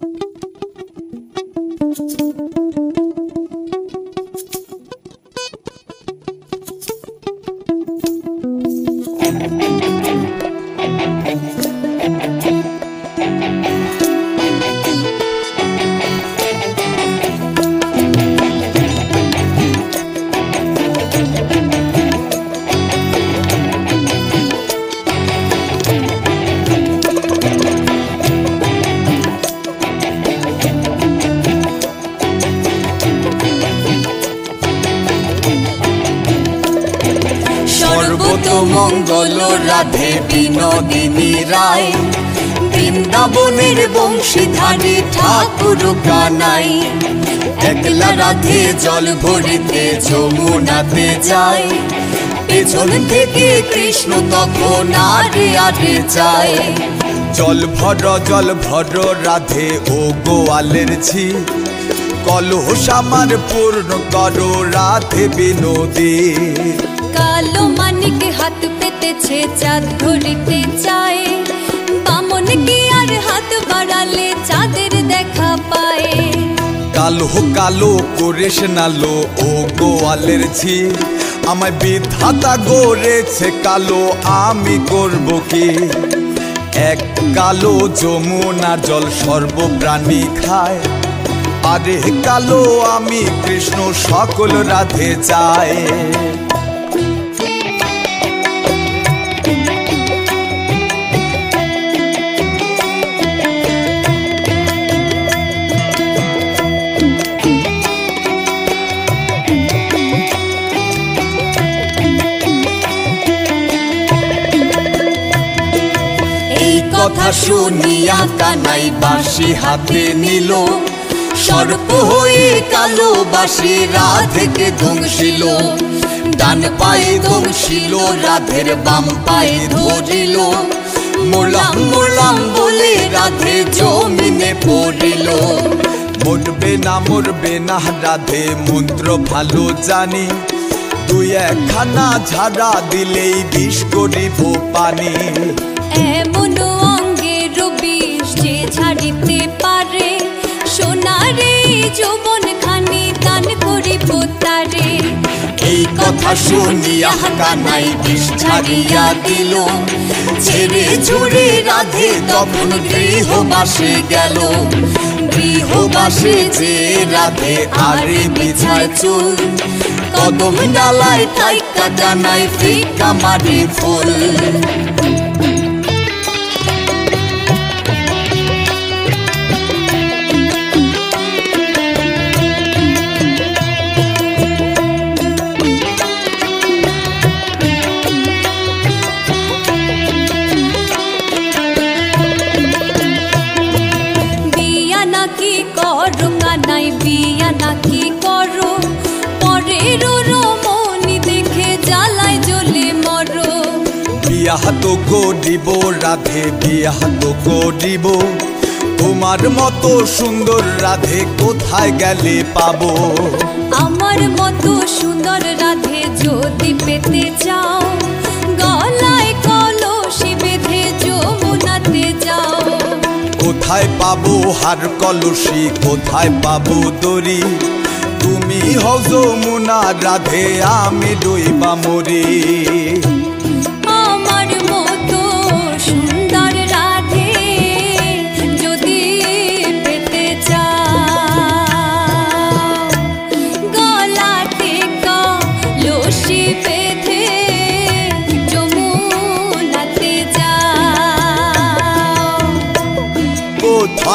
Thank you. সর্বতমঙ্গল Radhe Binodini রায়। বৃন্দাবনের বংশীধারী ঠাকুর কানাই একলা রাধে জল ভরিতে যমুনাতে যায়। পেছন থেকে কৃষ্ণ তখন আরে আরে যায়। জল ভর জল ভর রাধে ও গোয়ালের ঝি। কলহ আমার পূর্ণ করো রাধে বিনোদী। কালো মানিক হাত পেতেছে চাঁদ ধরিতে চায়। বামন কি আর হাত বাড়ালে চাঁদের দেখা পায়। কালো কালো করেস নালো ও গোয়ালের ঝি আমায় বিধাতা গড়েছে কালো, আমি করব কি? এক কালো যমুনার জল সর্বপ্রাণী খায়। আরে কালো, আমি কৃষ্ণ, সকল রাধে চায়। কথা শুনিয়া কানাই বাঁশি হাতে নিল। সর্প হয়ে কালো বাঁশি রাধেকে ধ্বংসিল ডান পায়ে ধ্বংসিল রাধের বাম পায়ে ধরিল। মোলাম মোলাম বলে রাধে জমিনে পড়িল। মরবে না মরবে না, রাধে মন্ত্র ভালো জানি। দুই একখানা ঝাড়া দিলেই বিষ করিব পানি। এমন অঙ্গে রবিশ যে ছাড়িতে পারে। সোনারে যৌবন খানি দান করিব তারে। এই কথা শুনিয়া কানাই বিষ ছাড়িয়া দিল। ছেড়ে ঝুড়ে রাধে তখন গৃহবাসে গেল। গৃহবাসে যে রাধে আরে বিছায় চুল। কদম ডালায় থাইকা জানাই ফিকা মারি ফুল। বিয়া নাকি করো? পরের রমণী দেখে জ্বালায় জ্বলে মরো। বিয়াহ তো করিব রাধে বিয়াহ তো করিব তোমার মতো সুন্দর রাধে কোথায় গেলে পাবো? আমার মতো সুন্দর রাধে যদি পেতে চাও কোথায় পাবো হার কলসি? কোথায় পাবো দড়ি? তুমি হও যমুনা রাধে আমি ডইবা মরি।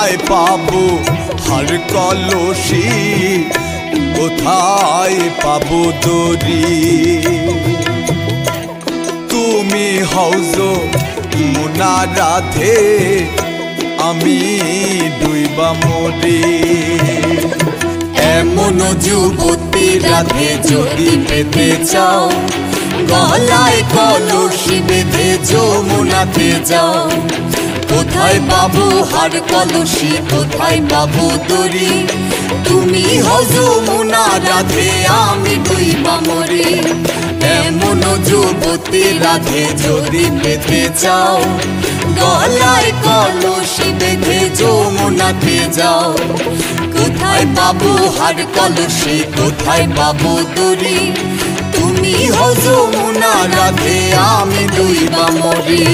কোথায় পাবো? হার কলসি কোথায় পাবো দড়ি? তুমি হৌজ মুনা রাধে, আমি ডুইবা মরি। এমন যুবতী রাধে যদি পেতে চাও, গলায় কলসি বেঁধে যমুনাতে যাও। কোথায় বাবু হার কলসি, কোথায় বাবু দড়ি? তুমি হজমুনা রাধে আমি দুই মরি এমন যুবতী রাধে যদি পেতে চাও, গলায় কলসি বেঁধে যমুনা যমুনাতে যাও। কোথায় বাবু হার কলসি, কোথায় বাবু দড়ি? তুমি হো যমুনা রাধে আমি দুই বামরি